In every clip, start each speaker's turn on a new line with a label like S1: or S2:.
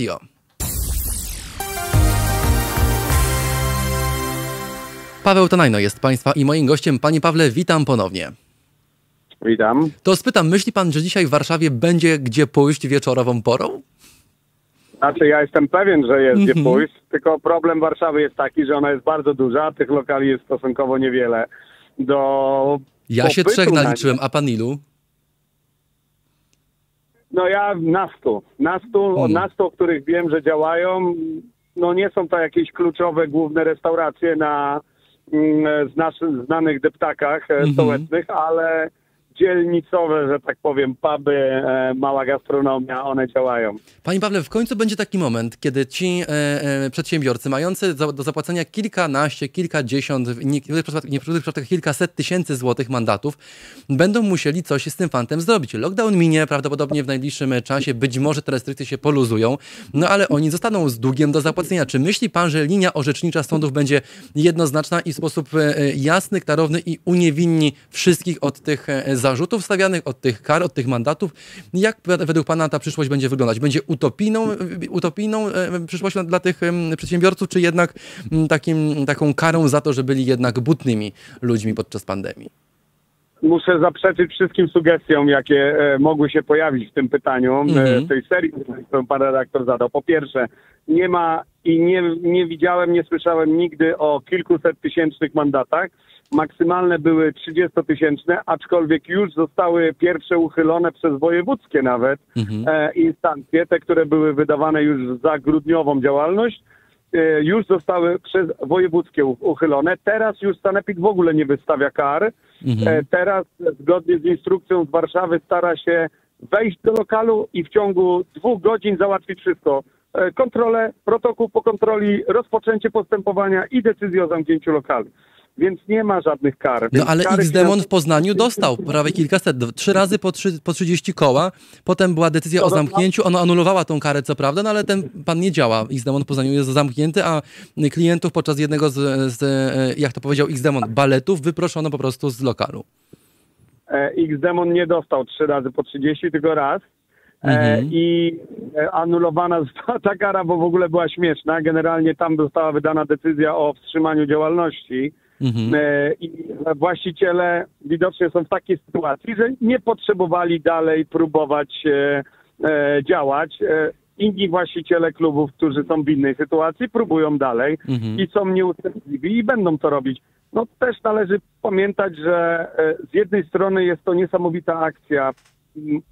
S1: Dio. Paweł Tanajno jest Państwa i moim gościem. Panie Pawle, witam ponownie.
S2: Witam.
S1: To spytam, myśli Pan, że dzisiaj w Warszawie będzie gdzie pójść wieczorową porą?
S2: Znaczy ja jestem pewien, że jest gdzie pójść, tylko problem Warszawy jest taki, że ona jest bardzo duża, a tych lokali jest stosunkowo niewiele. Do
S1: Ja się trzech
S2: na
S1: naliczyłem, a Pan ilu?
S2: No ja na stu. Na stu,
S1: Hmm.
S2: na stu, o których wiem, że działają. No nie są to jakieś kluczowe, główne restauracje na mm, znas- znanych deptakach
S1: Mhm.
S2: e, stołecznych, ale dzielnicowe, że tak powiem, puby, e, mała gastronomia, one działają.
S1: Panie Pawle, w końcu będzie taki moment, kiedy ci e, e, przedsiębiorcy mający do zapłacenia kilkanaście, kilkadziesiąt, w niektórych przypadkach, kilkaset tysięcy złotych mandatów, będą musieli coś z tym fantem zrobić. Lockdown minie prawdopodobnie w najbliższym czasie, być może te restrykcje się poluzują, no ale oni zostaną z długiem do zapłacenia. Czy myśli pan, że linia orzecznicza sądów będzie jednoznaczna i w sposób jasny, klarowny i uniewinni wszystkich od tych e, zarzutów stawianych, od tych kar, od tych mandatów? Jak wed- według pana ta przyszłość będzie wyglądać? Będzie utopijną, utopijną e, przyszłością dla tych przedsiębiorców, czy jednak m, takim, taką karą za to, że byli jednak butnymi ludźmi podczas pandemii?
S2: Muszę zaprzeczyć wszystkim sugestiom, jakie e, mogły się pojawić w tym pytaniu,
S1: Mhm.
S2: w tej serii, którą pan redaktor zadał. Po pierwsze, nie ma i nie, nie widziałem, nie słyszałem nigdy o kilkuset tysięcznych mandatach. Maksymalne były 30-tysięczne, aczkolwiek już zostały pierwsze uchylone przez wojewódzkie nawet
S1: Mhm.
S2: e, instancje, te, które były wydawane już za grudniową działalność, e, już zostały przez wojewódzkie uchylone. Teraz już Sanepid w ogóle nie wystawia kar.
S1: Mhm.
S2: E, Teraz zgodnie z instrukcją z Warszawy stara się wejść do lokalu i w ciągu dwóch godzin załatwić wszystko. E, Kontrolę, protokół po kontroli, rozpoczęcie postępowania i decyzję o zamknięciu lokalu. Więc nie ma żadnych kar.
S1: No ale X-Demon w Poznaniu dostał prawie kilkaset, trzy razy po, trzy, po 30 koła, potem była decyzja o zamknięciu, ona anulowała tą karę co prawda, no ale ten pan nie działa, X-Demon w Poznaniu jest zamknięty, a klientów podczas jednego z, z e, jak to powiedział X-Demon, baletów wyproszono po prostu z lokalu.
S2: E, X-Demon nie dostał trzy razy po 30, tylko raz. E,
S1: Mhm.
S2: I anulowana została ta kara, bo w ogóle była śmieszna. Generalnie tam została wydana decyzja o wstrzymaniu działalności.
S1: Mhm.
S2: E, I właściciele widocznie są w takiej sytuacji, że nie potrzebowali dalej próbować e, e, działać. Inni właściciele klubów, którzy są w innej sytuacji, próbują dalej
S1: Mhm.
S2: i są nieuczciwi i będą to robić. No też należy pamiętać, że z jednej strony jest to niesamowita akcja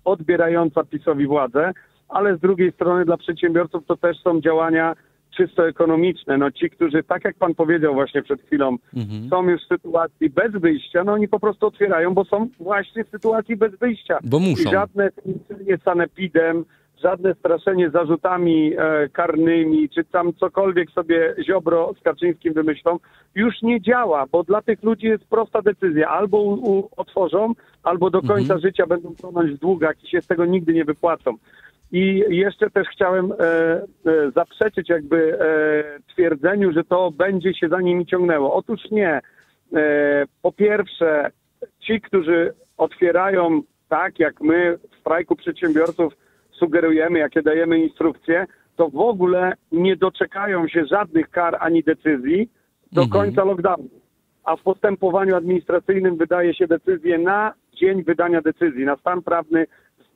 S2: odbierająca PiSowi władzę, ale z drugiej strony dla przedsiębiorców to też są działania czysto ekonomiczne. No ci, którzy, tak jak pan powiedział właśnie przed chwilą,
S1: Mhm.
S2: są już w sytuacji bez wyjścia, no oni po prostu otwierają, bo są właśnie w sytuacji bez wyjścia.
S1: Bo muszą.
S2: I żadne straszenie sanepidem, żadne straszenie zarzutami e, karnymi, czy tam cokolwiek sobie Ziobro z Kaczyńskim wymyślą, już nie działa, bo dla tych ludzi jest prosta decyzja. Albo u, u, otworzą, albo do końca
S1: Mhm.
S2: życia będą tonąć w długach i się z tego nigdy nie wypłacą. I jeszcze też chciałem e, e, zaprzeczyć jakby e, twierdzeniu, że to będzie się za nimi ciągnęło. Otóż nie. E, po pierwsze, ci, którzy otwierają tak, jak my w strajku przedsiębiorców sugerujemy, jakie dajemy instrukcje, to w ogóle nie doczekają się żadnych kar ani decyzji do
S1: Mhm.
S2: końca lockdownu. A w postępowaniu administracyjnym wydaje się decyzję na dzień wydania decyzji, na stan prawny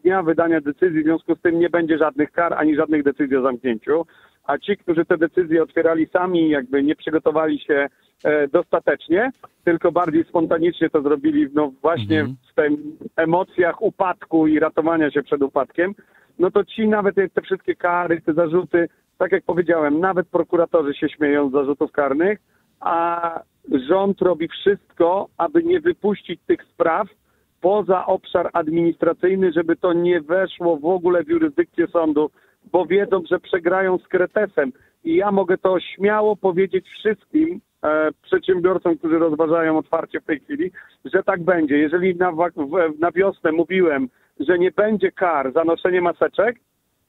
S2: dnia wydania decyzji, w związku z tym nie będzie żadnych kar ani żadnych decyzji o zamknięciu. A ci, którzy te decyzje otwierali sami, jakby nie przygotowali się e, dostatecznie, tylko bardziej spontanicznie to zrobili no właśnie
S1: Mhm.
S2: w tych emocjach upadku i ratowania się przed upadkiem, no to ci nawet te wszystkie kary, te zarzuty, tak jak powiedziałem, nawet prokuratorzy się śmieją z zarzutów karnych, a rząd robi wszystko, aby nie wypuścić tych spraw poza obszar administracyjny, żeby to nie weszło w ogóle w jurysdykcję sądu, bo wiedzą, że przegrają z kretesem. I ja mogę to śmiało powiedzieć wszystkim e, przedsiębiorcom, którzy rozważają otwarcie w tej chwili, że tak będzie. Jeżeli na, w- na wiosnę mówiłem, że nie będzie kar za noszenie maseczek,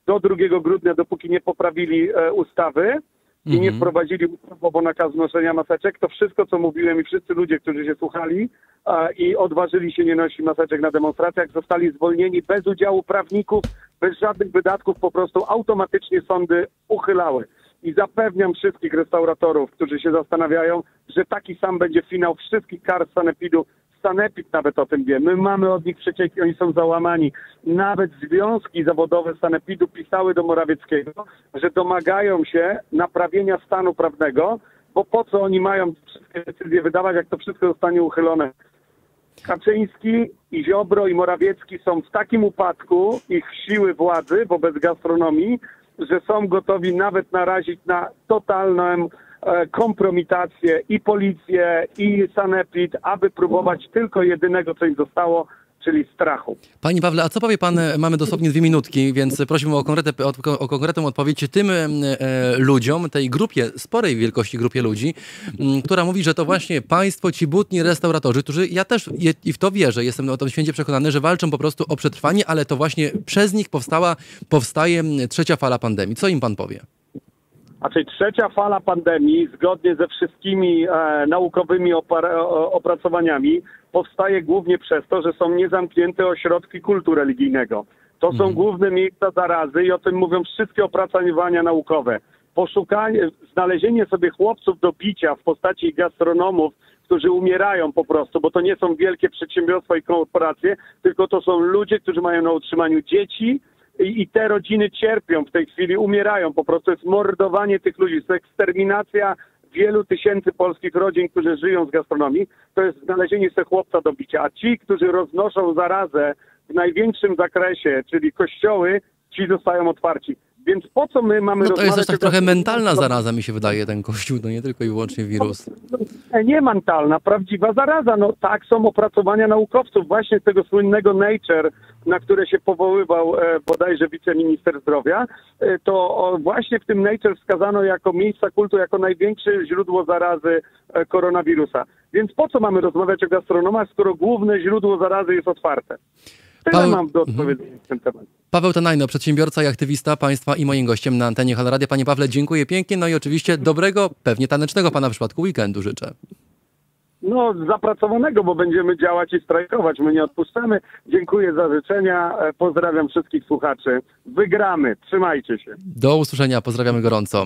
S2: do 2 grudnia, dopóki nie poprawili e, ustawy, i nie
S1: Mhm.
S2: wprowadzili ustawowo nakazu noszenia maseczek, to wszystko, co mówiłem i wszyscy ludzie, którzy się słuchali a, i odważyli się nie nosić maseczek na demonstracjach, zostali zwolnieni bez udziału prawników, bez żadnych wydatków, po prostu automatycznie sądy uchylały. I zapewniam wszystkich restauratorów, którzy się zastanawiają, że taki sam będzie finał wszystkich kar sanepidu. Sanepid nawet o tym wie. My mamy od nich przecieki, oni są załamani. Nawet związki zawodowe Sanepidu pisały do Morawieckiego, że domagają się naprawienia stanu prawnego, bo po co oni mają wszystkie decyzje wydawać, jak to wszystko zostanie uchylone. Kaczyński i Ziobro i Morawiecki są w takim upadku ich siły władzy wobec gastronomii, że są gotowi nawet narazić na totalną kompromitację i policję, i sanepid, aby próbować tylko jedynego, co im zostało, czyli strachu.
S1: Panie Pawle, a co powie pan, e, mamy dosłownie dwie minutki, więc prosimy o, konkretę, o, o konkretną odpowiedź tym e, e, ludziom, tej grupie, sporej wielkości grupie ludzi, m, która mówi, że to właśnie państwo, ci butni restauratorzy, którzy, ja też je, i w to wierzę, jestem o tym święcie przekonany, że walczą po prostu o przetrwanie, ale to właśnie przez nich powstała, powstaje trzecia fala pandemii. Co im pan powie?
S2: Znaczy trzecia fala pandemii, zgodnie ze wszystkimi e, naukowymi opracowaniami, powstaje głównie przez to, że są niezamknięte ośrodki kultu religijnego. To są główne miejsca zarazy i o tym mówią wszystkie opracowania naukowe. Poszukanie, znalezienie sobie chłopców do bicia w postaci gastronomów, którzy umierają po prostu, bo to nie są wielkie przedsiębiorstwa i korporacje, tylko to są ludzie, którzy mają na utrzymaniu dzieci, i, i te rodziny cierpią w tej chwili, umierają po prostu. jest mordowanie tych ludzi, to jest eksterminacja wielu tysięcy polskich rodzin, którzy żyją z gastronomii. To jest znalezienie sobie chłopca do bicia. A ci, którzy roznoszą zarazę w największym zakresie, czyli kościoły, ci zostają otwarci. Więc po co my mamy
S1: No to jest też tak trochę mentalna zaraza, mi się wydaje, ten kościół, to nie tylko i wyłącznie wirus.
S2: Nie mentalna, prawdziwa zaraza. No tak są opracowania naukowców właśnie z tego słynnego Nature, na które się powoływał e, bodajże wiceminister zdrowia, e, to o, właśnie w tym Nature wskazano jako miejsca kultu, jako największe źródło zarazy e, koronawirusa. Więc po co mamy rozmawiać o gastronomach, skoro główne źródło zarazy jest otwarte? Tyle
S1: Paweł-
S2: mam do odpowiedzenia w ten temat.
S1: Paweł Tanajno, przedsiębiorca i aktywista państwa i moim gościem na antenie Halo. Panie Pawle, dziękuję pięknie, no i oczywiście dobrego, pewnie tanecznego pana w przypadku weekendu życzę.
S2: No, zapracowanego, bo będziemy działać i strajkować. My nie odpuszczamy. Dziękuję za życzenia. E, Pozdrawiam wszystkich słuchaczy. Wygramy. Trzymajcie się.
S1: Do usłyszenia, pozdrawiamy gorąco. A